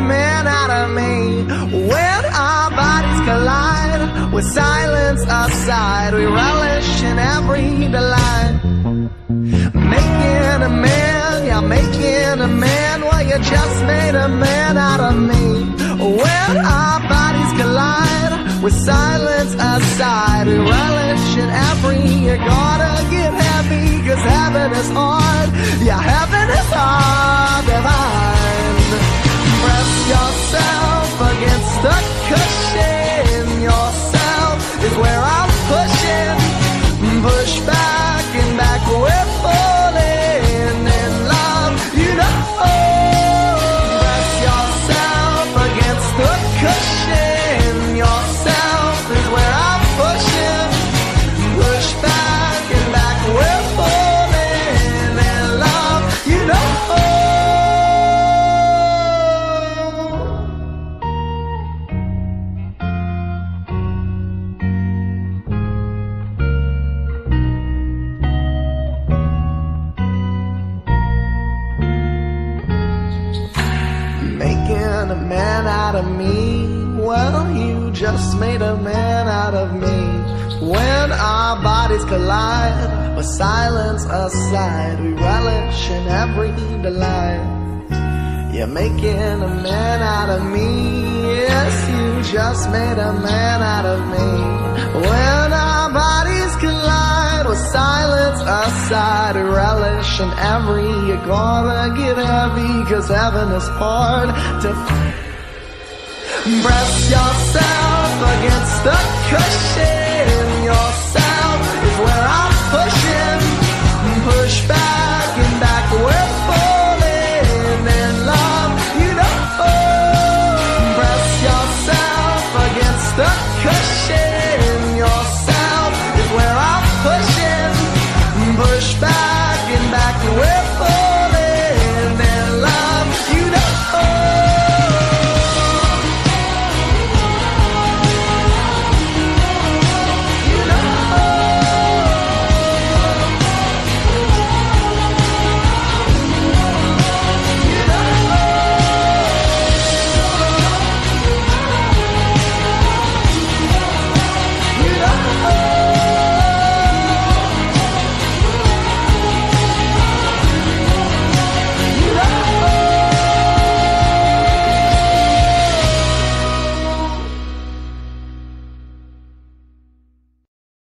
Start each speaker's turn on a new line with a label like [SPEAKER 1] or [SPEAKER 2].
[SPEAKER 1] man out of me. When our bodies collide, with silence aside, we relish in every delight. Making a man, yeah, making a man. Well, you just made a man out of me. When our bodies collide, with silence aside, we relish in every. You gotta get happy, cause heaven is hard. Yeah, heaven is hard divine. A man out of me. Well, you just made a man out of me. When our bodies collide, with silence aside, we relish in every delight. You're making a man out of me. Yes, you just made a man out of me. In every. You're gonna get heavy, cause heaven is hard to Press yourself